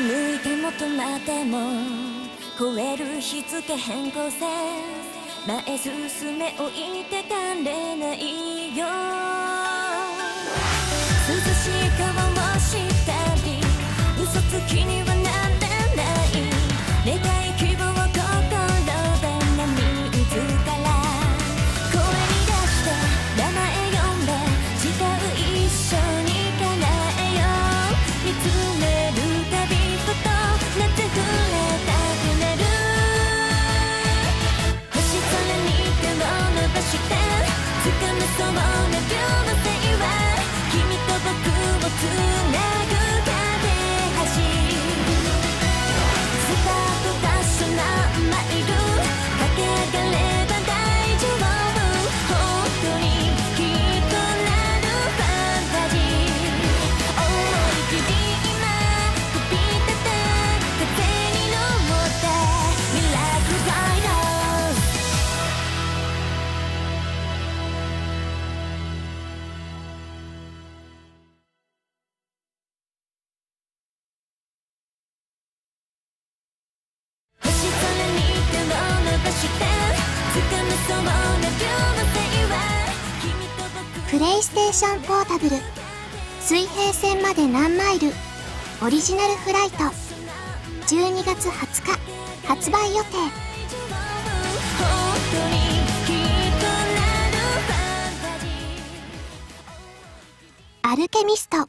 向いても止まっても超える日付変更線前進め置いてかれないよ涼しい川プレイステーションポータブル水平線まで何マイル。オリジナルフライト。12月20日。発売予定。アルケミスト。